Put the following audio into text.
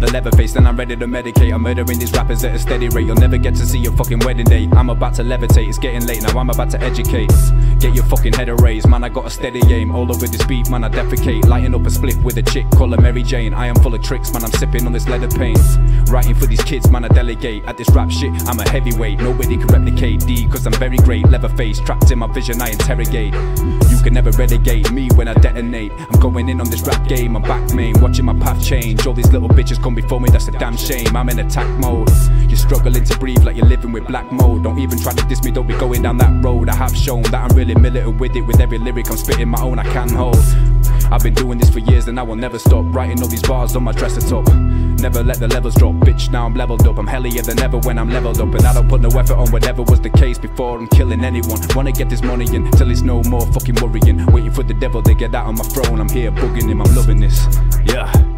the leather face, then I'm ready to medicate. I'm murdering these rappers at a steady rate. You'll never get to see your fucking wedding day. I'm about to levitate, it's getting late now. I'm about to educate. Get your fucking head erased, man. I got a steady aim. All over this beat, man. I defecate. Lighting up a split with a chick, call her Mary Jane. I am full of tricks, man. I'm sipping on this leather paint. Writing for these kids, man. I delegate. At this rap shit, I'm a heavyweight. Nobody can replicate D, cause I'm very great. Leather face, trapped in my vision, I interrogate. You can never relegate me when I detonate. I'm going in on this rap game, I'm back main. Watching my path change. All these little bitches come before me, that's a damn shame. I'm in attack mode. You're struggling to breathe like you're living with black mold. Don't even try to diss me, don't be going down that road. I have shown that I'm really militant with it. With every lyric, I'm spitting my own, I can hold. I've been doing this for years and I will never stop. Writing all these bars on my dresser top. Never let the levels drop, bitch. Now I'm leveled up. I'm hellier than ever when I'm leveled up. And I don't put no effort on whatever was the case before. I'm killing anyone. Wanna get this money in till it's no more fucking worrying. Waiting for the devil to get out on my throne. I'm here bugging him, I'm loving this. Yeah.